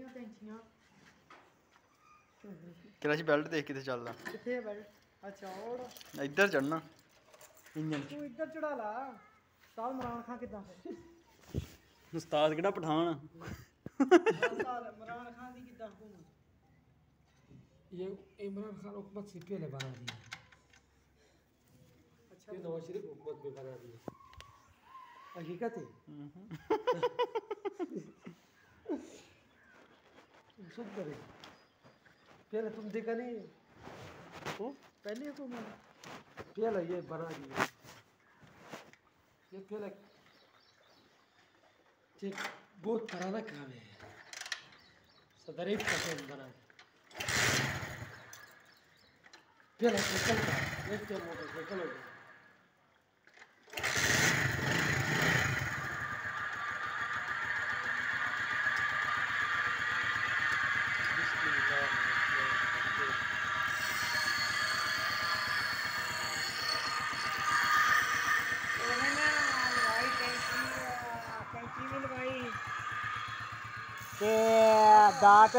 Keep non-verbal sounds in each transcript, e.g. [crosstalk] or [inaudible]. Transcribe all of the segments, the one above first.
ਦੱਸ ਕਿਹੜੀਆਂ ਟੈਂਸ਼ੀਆਂ clutch belt ਦੇਖ ਕਿਤੇ ਚੱਲਦਾ ਕਿੱਥੇ ਹੈ ਬੈਠ ਅੱਛਾ ਉਹ ਇੱਧਰ ਚੜਨਾ ਇੰਜਨ ਤੂੰ ਇੱਧਰ ਚੜਾ ਲਾ ਸਾਲ ਮਰਾਨ ਖਾਂ ਕਿਦਾਂ ਫਿਰ ਉਸਤਾਦ ਕਿਹੜਾ ਪਠਾਨ ਸਾਲ ਮਰਾਨ ਖਾਨ ਦੀ ਕਿਦਾਂ ਘੁੰਮ ये इमरान खान हुकूमत से पहले बना दी अच्छा ये नवाज शरीफ हुकूमत में बना दी हकीकत है सब करे। पहले तुम देखा नहीं? वो पहले तो तुम पहले ये बना दिया। ये पहले ये बहुत पुराना काम है। सदरीफ का काम बना पहले साइकिल था एक तो मोटरसाइकिल हो गया। ਤੇ ਦਾਤ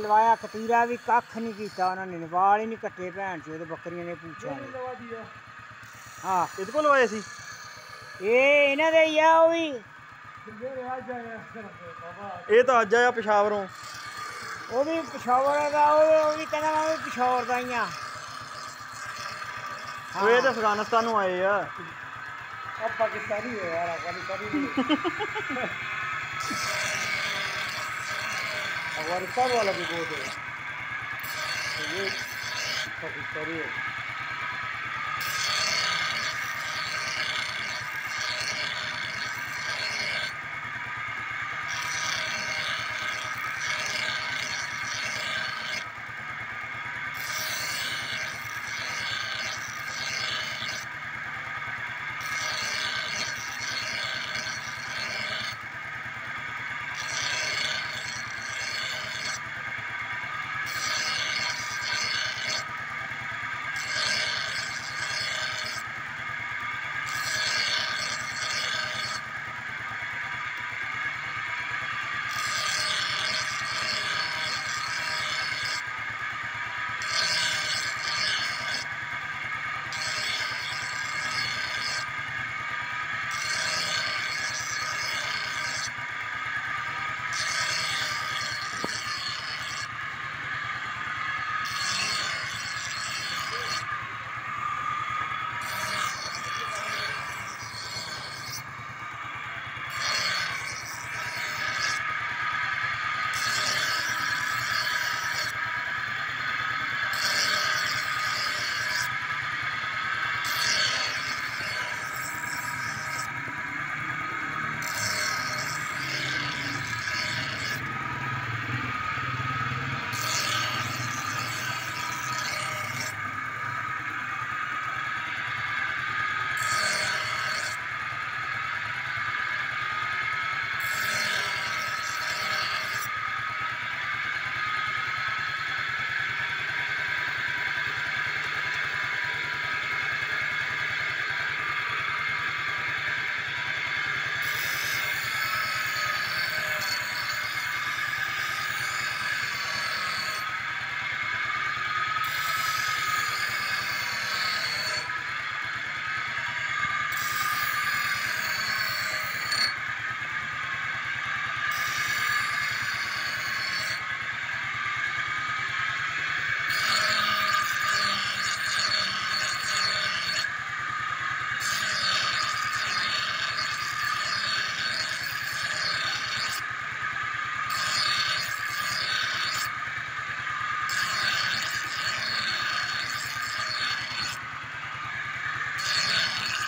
ਲਵਾਇਆ ਕਤੀਰਾ ਵੀ ਕੱਖ ਨਹੀਂ ਕੀਤਾ ਉਹਨਾਂ ਨੇ ਵਾਲ ਹੀ ਨਹੀਂ ਕੱਟੇ ਭੈਣ ਚੋਦ ਬੱਕਰੀਆਂ ਨੇ ਪੁੱਛਿਆ ਹਾਂ। ਇਹਦੇ ਕੋਲ ਲਵਾਏ ਸੀ? ਇਹ ਇਹਨਾਂ ਦੇ ਹੀ ਆ ਉਹ ਵੀ। ਇਹ ਤਾਂ ਅੱਜ ਆਇਆ ਪਸ਼ਾਵਰੋਂ। ਉਹ ਵੀ ਪਸ਼ਾਵਰ ਦਾ ਉਹ ਵੀ ਕਹਿੰਦਾ ਮੈਂ ਪਸ਼ਾਵਰ ਦਾ ਹੀ ਆ। ਉਹ ਇਹ ਤਾਂ ਅਫਗਾਨਿਸਤਾਨ ਨੂੰ ਆਏ ਆ। ਆ ਪਾਕਿਸਤਾਨੀ ਹੈ ਯਾਰ ਅਫਗਾਨਿਸਤਾਨੀ [laughs] अफ़गानिस्तान वाला भी बहुत है। तो ये है